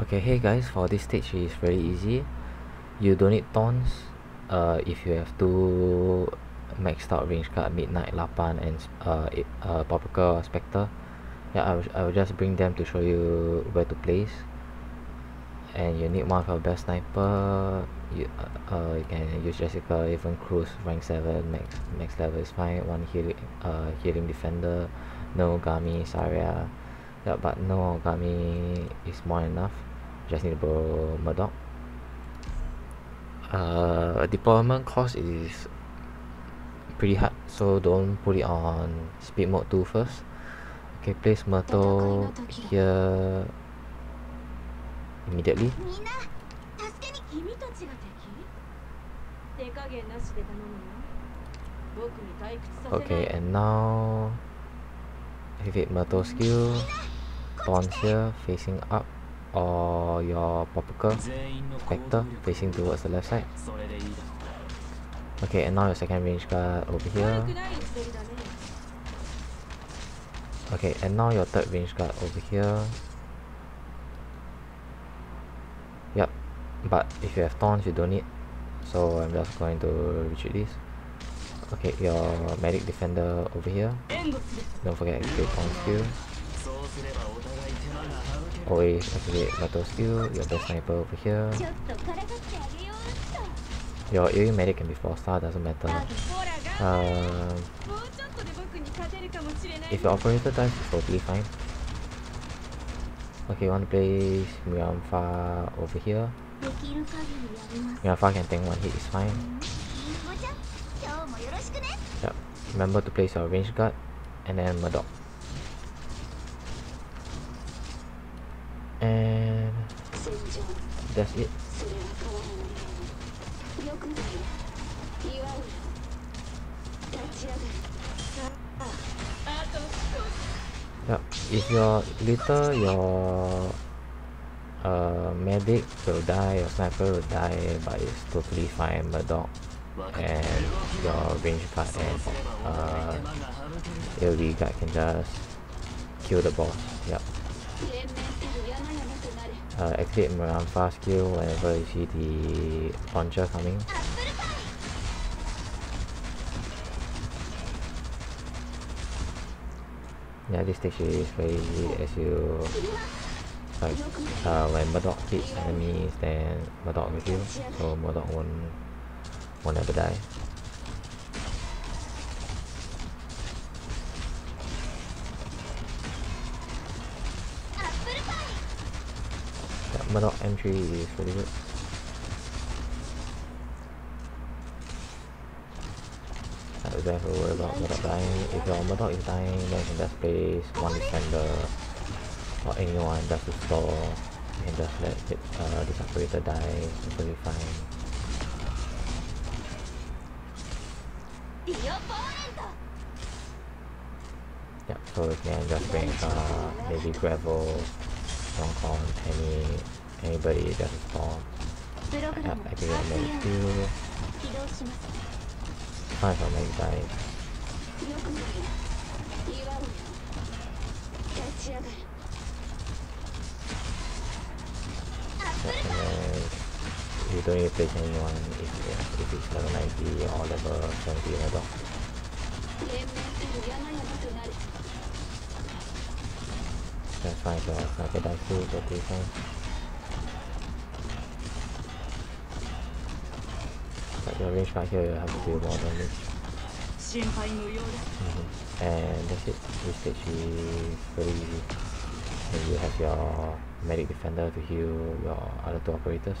Okay, hey guys, for this stage is very easy. You don't need taunts uh, if you have two maxed out range card, Midnight, Lappland, and uh, uh, Popukar or Spectre. Yeah, I will, I will just bring them to show you where to place. And you need one of for best sniper. You, uh, uh, you can use Jessica, even Kroos, rank 7, max max level is fine. One healing, uh, healing defender, no Gami, Saria. Yeah, but no Gami is more enough. Just need to borrow Mudrock. Uh, deployment cost is pretty hard, so don't put it on speed mode 2 first. Okay, place Myrtle here immediately. Okay, and now activate Myrtle skill. Pawns here facing up or your Popukar Spectre facing towards the left side. Okay, and now your second range guard over here. Okay, and now your third range guard over here. Yep, but if you have taunts, you don't need. So I'm just going to retreat this. Okay, your medic defender over here. Don't forget to activate taunt skill. Always activate battle skill, your best sniper over here. Your AoE medic can be 4 star, doesn't matter. Um, if your operator dies, it's totally fine. Okay, you want to place Miranfa over here. Miranfa can tank one hit, is fine. Yep. Remember to place your range guard and then Mudrock. And that's it. Yep. If your later your uh, medic will die, your sniper will die, but it's totally fine. Mudrock and your range guard and uh, AoE guard can just kill the boss. Yep. Uh, activate Miranfa skill whenever you see the launcher coming. Yeah, this stage is very easy as you like uh, when Mudrock hits enemies then Mudrock will heal so Mudrock won't won't ever die. Yeah, Mudrock entry is really good. I don't have to worry about Mudrock dying. If your Mudrock is dying, then you can just place one defender or anyone just to store. You can just let it, uh, this operator die, it's really fine. Yeah, so you can just bring uh, maybe gravel, Hong Kong, any anybody just spawn. Yep, activate medic skill. Fine for medic die. Yep, and then you don't need to place anyone if, if it's level 90 or level 70 or dog. That's fine, so sniper dice too, totally fine. But your range right here, you have to deal more damage. Mhm. And that's it. This stage is very easy. And you have your medic defender to heal your other two operators.